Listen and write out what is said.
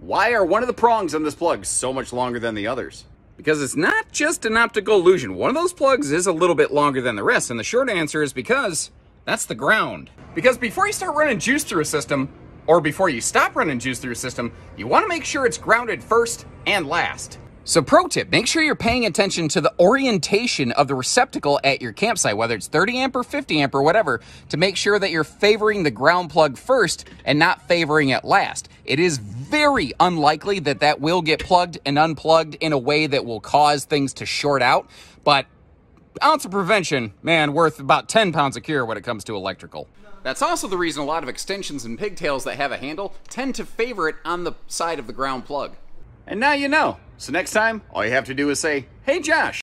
Why are one of the prongs on this plug so much longer than the others? Because it's not just an optical illusion. One of those plugs is a little bit longer than the rest, and the short answer is because that's the ground. Because before you start running juice through a system, or before you stop running juice through a system, you want to make sure it's grounded first and last. So pro tip, make sure you're paying attention to the orientation of the receptacle at your campsite, whether it's 30 amp or 50 amp or whatever, to make sure that you're favoring the ground plug first and not favoring it last. It is very unlikely that that will get plugged and unplugged in a way that will cause things to short out, but ounce of prevention, man, worth about 10 pounds of cure when it comes to electrical. That's also the reason a lot of extensions and pigtails that have a handle tend to favor it on the side of the ground plug. And now you know. So next time, all you have to do is say, Hey Josh,